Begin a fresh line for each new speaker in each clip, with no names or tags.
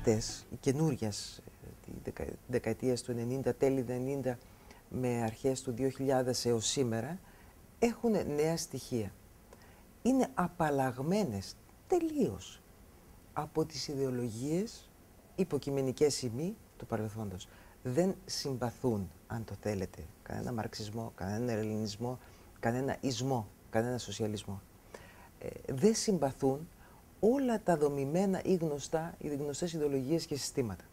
αυτές, οι καινούριες, τη δεκαετία του 90, τέλη 90 με αρχές του 2000 έως σήμερα, έχουν νέα στοιχεία. Είναι απαλλαγμένες τελείως από τις ιδεολογίες υποκειμενικές σημεί του παρελθόντος. Δεν συμπαθούν, αν το θέλετε, κανένα μαρξισμό, κανένα ελληνισμό, κανένα ισμό, κανένα σοσιαλισμό. Ε, δεν συμπαθούν όλα τα δομημένα ή γνωστά, οι γνωστές ιδεολογίες και συστήματα.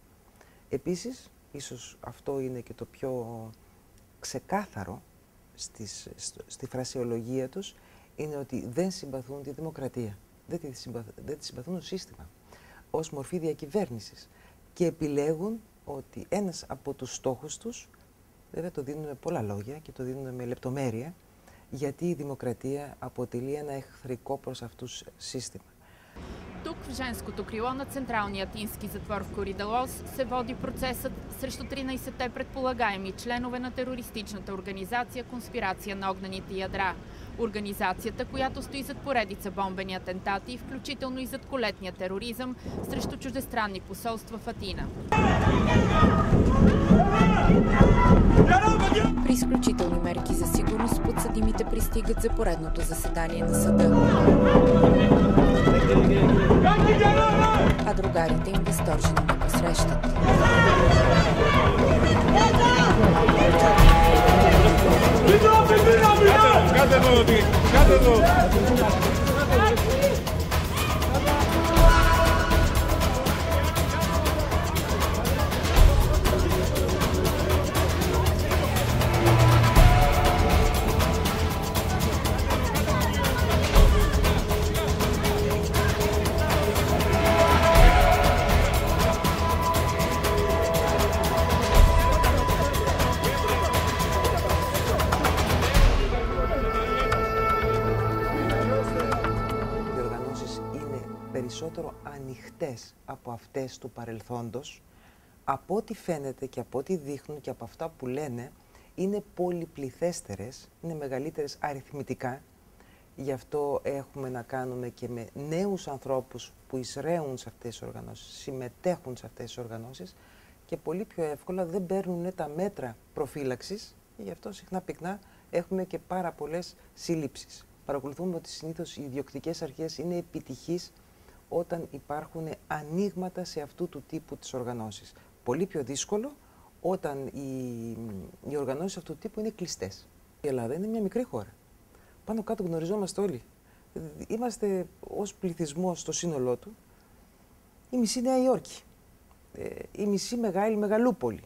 Επίσης, ίσως αυτό είναι και το πιο ξεκάθαρο στις, στη φρασιολογία τους, είναι ότι δεν συμπαθούν τη δημοκρατία. Δεν τη, συμπαθούν, δεν τη συμπαθούν ως σύστημα, ως μορφή διακυβέρνησης. Και επιλέγουν ότι ένας από τους στόχους τους, βέβαια το δίνουν με πολλά λόγια και το δίνουν με λεπτομέρεια, γιατί η δημοκρατία αποτελεί ένα εχθρικό προς αυτούς σύστημα.
Тук в женското крило на Централния атински затвор в Коридалос се води процесът срещу 13-те предполагаеми членове на терористичната организация Конспирация на огнените ядра. Организацията, която стои зад поредица бомбени атентати, включително и зад колетния тероризъм срещу чуждестранни посолства в Атина. При изключителни пристигат за поредното заседание на съда. А другарите им възторжено не посрещат.
Къде από αυτές του παρελθόντος, από ό,τι φαίνεται και από ό,τι δείχνουν και από αυτά που λένε, είναι πολυπληθέστερες, είναι μεγαλύτερες αριθμητικά. Γι' αυτό έχουμε να κάνουμε και με νέους ανθρώπους που εισραίουν σε αυτές τις οργανώσεις, συμμετέχουν σε αυτές τις οργανώσεις και πολύ πιο εύκολα δεν παίρνουν τα μέτρα προφύλαξης και γι' αυτό συχνά πυκνά έχουμε και πάρα πολλές σύλληψεις. Παρακολουθούμε ότι συνήθως οι ιδιοκτικές αρχές είναι επιτυχείς όταν υπάρχουν ανοίγματα σε αυτού του τύπου τις οργανώσεις. Πολύ πιο δύσκολο όταν οι, οι οργανώσεις αυτού του τύπου είναι κλειστές. Η Ελλάδα είναι μια μικρή χώρα. Πάνω κάτω γνωριζόμαστε όλοι. Είμαστε ως πληθυσμό στο σύνολό του η μισή Νέα Υόρκη, ε, η μισή μεγάλη μεγαλούπολη.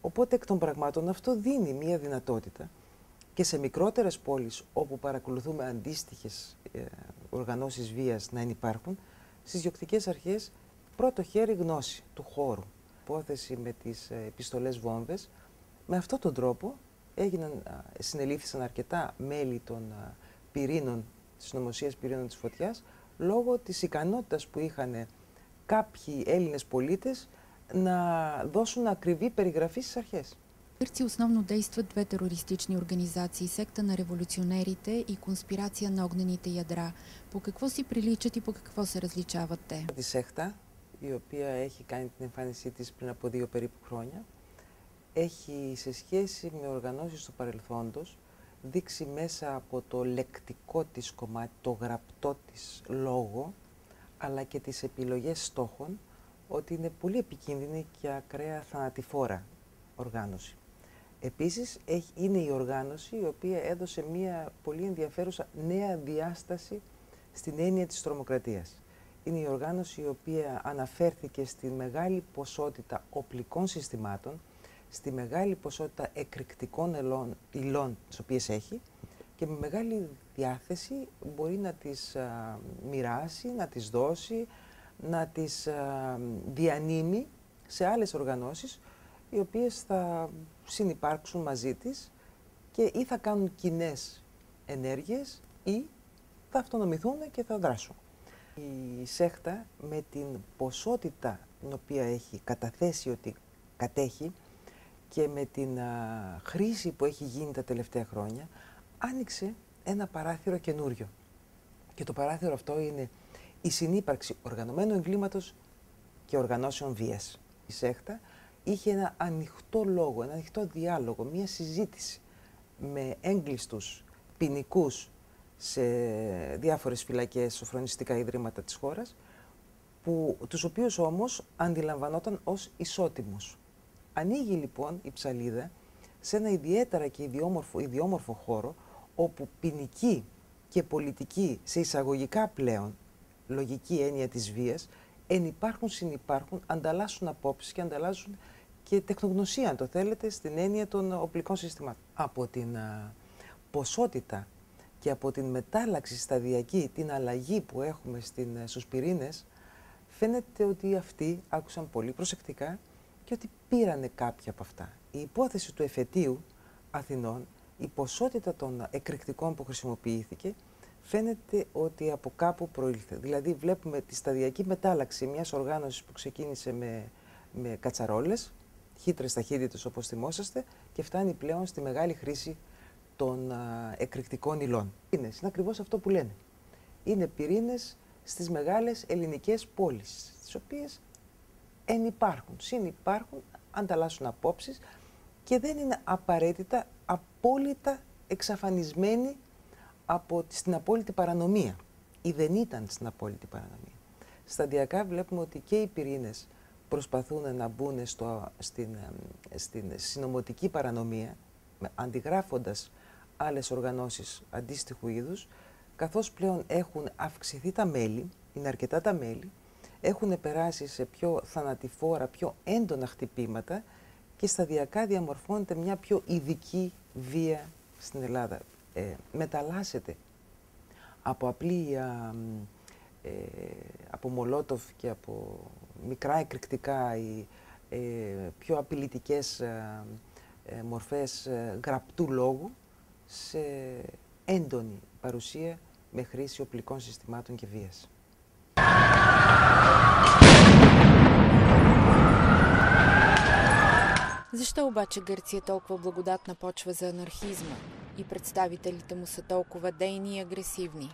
Οπότε εκ των πραγμάτων αυτό δίνει μια δυνατότητα και σε μικρότερες πόλεις όπου παρακολουθούμε αντίστοιχες ε, οργανώσεις βίας να υπάρχουν, στις διοκτικές αρχές πρώτο χέρι γνώση του χώρου. Υπόθεση με τις ε, επιστολές βόμβες. Με αυτόν τον τρόπο έγιναν, α, συνελήφθησαν αρκετά μέλη των α, πυρήνων, της νομοσίας πυρήνων της φωτιάς, λόγω της ικανότητας που είχαν κάποιοι Έλληνες πολίτες να δώσουν ακριβή περιγραφή στις αρχές.
Гърция основно действат две терористични организации секта на революционерите и конспирация на огнените ядра. По какво си приличат и по какво се различават те?
Τη ΣΕΧΤΑ, η οποία έχει κάνει την εμφάνισή της πριν από δύο περίπου χρόνια, έχει σε σχέση με οργανώσεις του παρελθόντος δείξει μέσα από το λεκτικό της κομμάτι, το γραπτό της λόγο, αλλά και τις επιλογές στόχων, ότι είναι πολύ επικίνδυνη και ακραία θανατηφόρα οργάνωση. Επίσης, έχει, είναι η οργάνωση η οποία έδωσε μια πολύ ενδιαφέρουσα νέα διάσταση στην έννοια της τρομοκρατίας. Είναι η οργάνωση η οποία αναφέρθηκε στη μεγάλη ποσότητα οπλικών συστημάτων, στη μεγάλη ποσότητα εκρηκτικών ελών, υλών τις οποίες έχει και με μεγάλη διάθεση μπορεί να τις α, μοιράσει, να τις δώσει, να τις α, διανύμει σε άλλες οργανώσεις οι οποίες θα συνυπάρξουν μαζί της και ή θα κάνουν κοινές ενέργειες ή θα αυτονομηθούν και θα δράσουν. Η σέχτα με την ποσότητα την οποία έχει καταθέσει ότι κατέχει και με την α, χρήση που έχει γίνει τα τελευταία χρόνια άνοιξε ένα παράθυρο καινούριο. Και το παράθυρο αυτό είναι η συνύπαρξη οργανωμένου εγκλήματος και οργανώσεων βίας. Η ΣΕΧΤΑ είχε ένα ανοιχτό λόγο, ένα ανοιχτό διάλογο, μια συζήτηση με έγκλειστους ποινικούς σε διάφορες φυλακές, σοφρονιστικά ιδρύματα της χώρας, που, τους οποίους όμως αντιλαμβανόταν ως ισότιμους. Ανοίγει λοιπόν η ψαλίδα σε ένα ιδιαίτερα και ιδιόμορφο, ιδιόμορφο χώρο, όπου ποινική και πολιτική σε εισαγωγικά πλέον λογική έννοια της βίας ενυπάρχουν, συνυπάρχουν, ανταλλάσσουν απόψεις και ανταλλάσσουν και τεχνογνωσία, αν το θέλετε, στην έννοια των οπλικών συστημάτων. Από την ποσότητα και από την μετάλλαξη σταδιακή, την αλλαγή που έχουμε στην, ε, στους πυρήνες, φαίνεται ότι αυτοί άκουσαν πολύ προσεκτικά και ότι πήρανε κάποια από αυτά. Η υπόθεση του εφετείου Αθηνών, η ποσότητα των εκρηκτικών που χρησιμοποιήθηκε, φαίνεται ότι από κάπου προήλθε. Δηλαδή βλέπουμε τη σταδιακή μετάλλαξη μιας οργάνωσης που ξεκίνησε με, με κατσαρόλες, χύτρες ταχύτητες όπως θυμόσαστε, και φτάνει πλέον στη μεγάλη χρήση των εκρηκτικών υλών. Είναι, είναι ακριβώς αυτό που λένε. Είναι πυρήνες στις μεγάλες ελληνικές πόλεις, τις οποίες ενυπάρχουν, συνυπάρχουν, ανταλλάσσουν απόψεις και δεν είναι απαραίτητα απόλυτα εξαφανισμένοι από, στην απόλυτη παρανομία ή δεν ήταν στην απόλυτη παρανομία. Σταδιακά βλέπουμε ότι και οι πυρήνες προσπαθούν να μπουν στο, στην, στην συνομωτική παρανομία, αντιγράφοντας άλλες οργανώσεις αντίστοιχου είδους, καθώς πλέον έχουν αυξηθεί τα μέλη, είναι αρκετά τα μέλη, έχουν περάσει σε πιο θανατηφόρα, πιο έντονα χτυπήματα και σταδιακά διαμορφώνεται μια πιο ειδική βία στην Ελλάδα Ε, μεταλλάσσεται από απλή, ε, από Μολότοφ και από μικρά εκρηκτικά ή ε, πιο απειλητικές ε, ε, μορφές γραπτού λόγου σε έντονη παρουσία με χρήση οπλικών συστημάτων και βίας.
Защо обаче Гърция е толкова благодатна почва за анархизма и представителите му са толкова дейни и агресивни?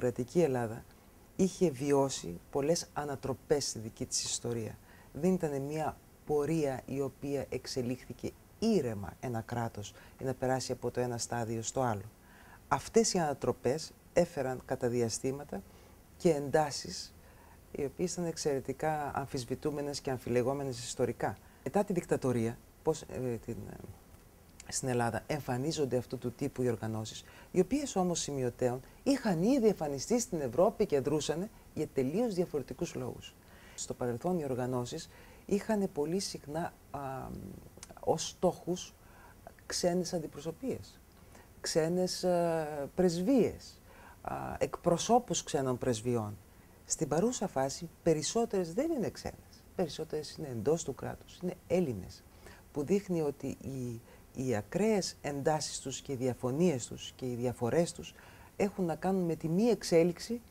δημοκρατική Ελλάδα είχε βιώσει πολλές ανατροπές στη δική της ιστορία. Δεν ήταν μια πορεία η οποία εξελίχθηκε ήρεμα ένα κράτος για να περάσει από το ένα στάδιο στο άλλο. Αυτές οι ανατροπές έφεραν κατά διαστήματα και εντάσεις οι οποίες ήταν εξαιρετικά αμφισβητούμενες και αμφιλεγόμενες ιστορικά. Μετά τη δικτατορία, πώς, ε, την, ε, στην Ελλάδα εμφανίζονται αυτού του τύπου οι οργανώσεις, οι οποίες όμως σημειωτέων είχαν ήδη εμφανιστεί στην Ευρώπη και δρούσαν για τελείως διαφορετικούς λόγους. Στο παρελθόν οι οργανώσεις είχαν πολύ συχνά α, ως στόχους ξένες αντιπροσωπείες, ξένες α, πρεσβείες, α, εκπροσώπους ξένων πρεσβειών. Στην παρούσα φάση περισσότερες δεν είναι ξένες, περισσότερες είναι εντός του κράτους, είναι Έλληνες, που δείχνει ότι η οι ακραίες εντάσεις τους και οι διαφωνίες τους και οι διαφορές τους έχουν να κάνουν με τη μη εξέλιξη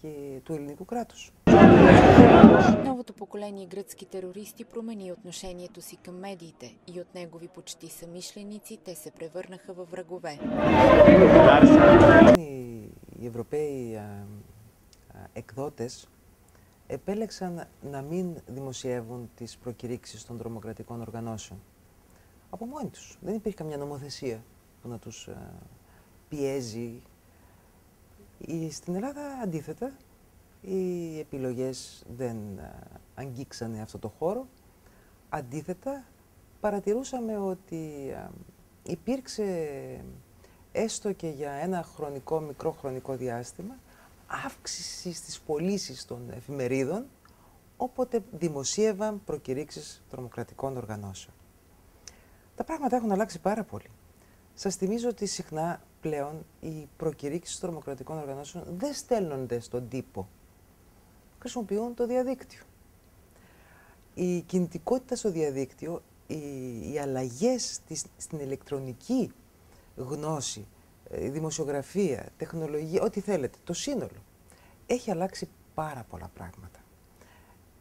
και του ελληνικού κράτους.
Новото поколение гръцки терористи промени отношението си към медиите и от негови почти самишленици те се превърнаха във врагове.
Οι Ευρωπαίοι εκδότες επέλεξαν να μην δημοσιεύουν τις προκηρύξεις των τρομοκρατικών οργανώσεων από μόνοι τους. Δεν υπήρχε καμιά νομοθεσία που να τους ε, πιέζει. Στην Ελλάδα αντίθετα οι επιλογές δεν ε, αγγίξανε αυτό το χώρο. Αντίθετα παρατηρούσαμε ότι ε, υπήρξε έστω και για ένα χρονικό, μικρό χρονικό διάστημα αύξηση στις πωλήσεις των εφημερίδων όποτε δημοσίευαν προκηρύξεις τρομοκρατικών οργανώσεων. Τα πράγματα έχουν αλλάξει πάρα πολύ. Σας θυμίζω ότι συχνά πλέον οι προκηρύξεις των τρομοκρατικών οργανώσεων δεν στέλνονται στον τύπο. Χρησιμοποιούν το διαδίκτυο. Η κινητικότητα στο διαδίκτυο, οι, οι αλλαγές στην ηλεκτρονική γνώση, η δημοσιογραφία, τεχνολογία, ό,τι θέλετε, το σύνολο, έχει αλλάξει πάρα πολλά πράγματα.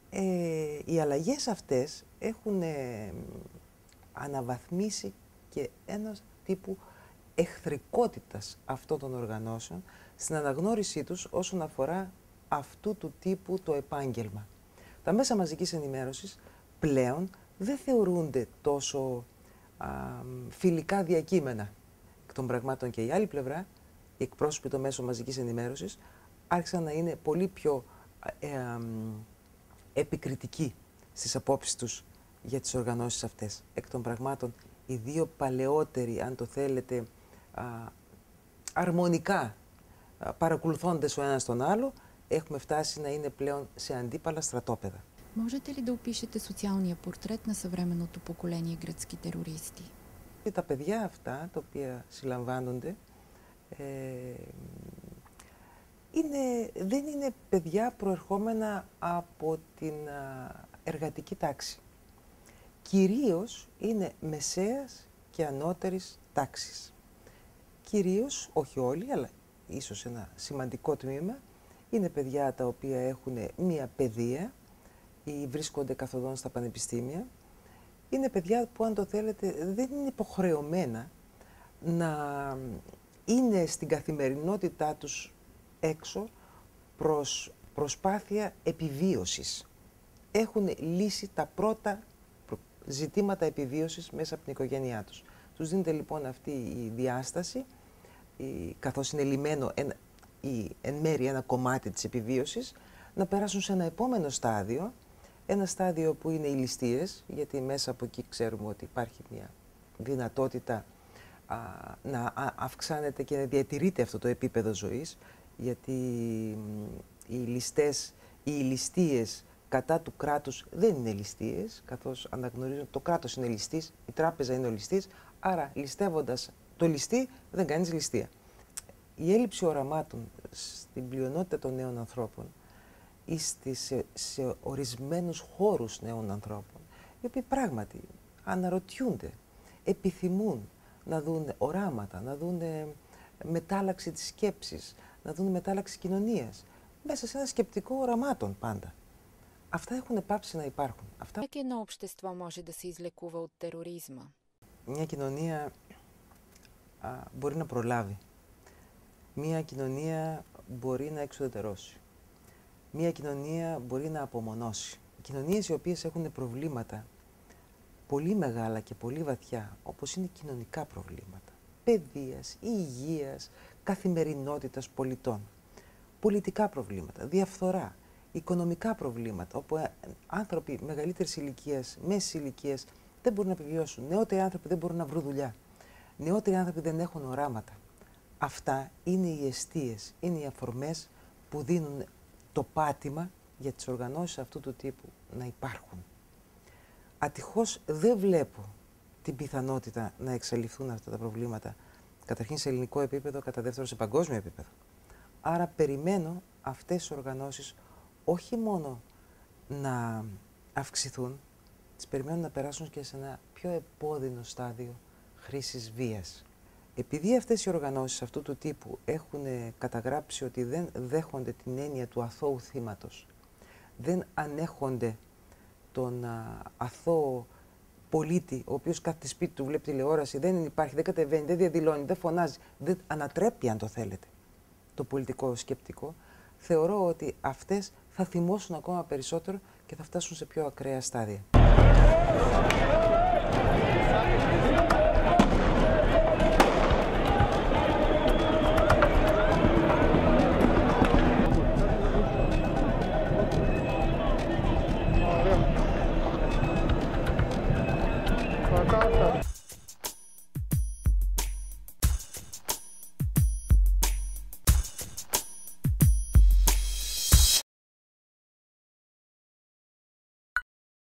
Ε, οι αλλαγές αυτές έχουν ε, αναβαθμίσει και ένας τύπου εχθρικότητας αυτών των οργανώσεων στην αναγνώρισή τους όσον αφορά αυτού του τύπου το επάγγελμα. Τα μέσα μαζικής ενημέρωσης πλέον δεν θεωρούνται τόσο α, φιλικά διακείμενα εκ των πραγμάτων και η άλλη πλευρά, οι εκπρόσωποι των μέσων μαζικής ενημέρωσης άρχισαν να είναι πολύ πιο ε, επικριτικοί στις απόψεις τους για τις οργανώσεις αυτές. Εκ των πραγμάτων, οι δύο παλαιότεροι, αν το θέλετε, α, αρμονικά παρακολουθώντας ο ένας τον άλλο, έχουμε φτάσει να είναι πλέον σε αντίπαλα στρατόπεδα.
Можете ли да опишете социалния портрет на съвременното поколение гръцки терористи?
Και τα παιδιά αυτά, τα οποία συλλαμβάνονται, ε, είναι, δεν είναι παιδιά προερχόμενα από την εργατική τάξη. Κυρίως είναι μεσαίας και ανώτερης τάξης. Κυρίως, όχι όλοι, αλλά ίσως ένα σημαντικό τμήμα, είναι παιδιά τα οποία έχουν μία παιδεία ή βρίσκονται καθοδόν στα πανεπιστήμια. Είναι παιδιά που, αν το θέλετε, δεν είναι υποχρεωμένα να είναι στην καθημερινότητά τους έξω προς προσπάθεια επιβίωσης. Έχουν λύσει τα πρώτα ζητήματα επιβίωσης μέσα από την οικογένειά τους. Τους δίνεται λοιπόν αυτή η διάσταση, η, καθώς είναι λιμένο εν, η, εν μέρει ένα κομμάτι της επιβίωσης, να περάσουν σε ένα επόμενο στάδιο, ένα στάδιο που είναι οι ληστείες, γιατί μέσα από εκεί ξέρουμε ότι υπάρχει μια δυνατότητα α, να αυξάνεται και να διατηρείται αυτό το επίπεδο ζωής, γιατί οι ληστές, οι ληστείες κατά του κράτους δεν είναι ληστείες, καθώς αναγνωρίζουν το κράτος είναι ληστής, η τράπεζα είναι ο ληστής, άρα ληστεύοντας το ληστή δεν κάνεις ληστεία Η έλλειψη οραμάτων στην πλειονότητα των νέων ανθρώπων ή σε, σε ορισμένους χώρους νέων ανθρώπων, οι οποίοι πράγματι αναρωτιούνται, επιθυμούν να δουν οράματα, να δουν μετάλλαξη της σκέψης, να δουν μετάλλαξη κοινωνίας, μέσα σε ένα σκεπτικό οραμάτων πάντα. Αυτά έχουν πάψει να υπάρχουν. Αυτά...
Как едно общество може да се излекува от тероризма?
Μια κοινωνία α, μπορεί να προλάβει. μια κοινωνία μπορεί να εξουδετερώσει. Μια κοινωνία μπορεί να απομονώσει. Οι κοινωνίες οι οποίες έχουν προβλήματα πολύ μεγάλα και πολύ βαθιά, όπως είναι κοινωνικά προβλήματα, παιδείας, υγείας, καθημερινότητας πολιτών, πολιτικά προβλήματα, διαφθορά, οικονομικά προβλήματα, όπου ε, άνθρωποι μεγαλύτερης ηλικίας, μέσης ηλικίας δεν μπορούν να επιβιώσουν. Νεότεροι άνθρωποι δεν μπορούν να βρουν δουλειά. Νεότεροι άνθρωποι δεν έχουν οράματα. Αυτά είναι οι αιστείες, είναι οι αφορμές που δίνουν το πάτημα για τις οργανώσεις αυτού του τύπου να υπάρχουν. Ατυχώς δεν βλέπω την πιθανότητα να εξαλειφθούν αυτά τα προβλήματα, καταρχήν σε ελληνικό επίπεδο, κατά δεύτερο σε παγκόσμιο επίπεδο. Άρα περιμένω αυτές τις οργανώσεις όχι μόνο να αυξηθούν, τις περιμένουν να περάσουν και σε ένα πιο επώδυνο στάδιο χρήσης βίας. Επειδή αυτές οι οργανώσεις αυτού του τύπου έχουν καταγράψει ότι δεν δέχονται την έννοια του αθώου θύματος, δεν ανέχονται τον α, αθώο πολίτη, ο οποίος κάθεται σπίτι του, βλέπει τηλεόραση, δεν υπάρχει, δεν κατεβαίνει, δεν διαδηλώνει, δεν φωνάζει, δεν ανατρέπει αν το θέλετε το πολιτικό σκεπτικό, θεωρώ ότι αυτές θα θυμώσουν ακόμα περισσότερο και θα φτάσουν σε πιο ακραία στάδια.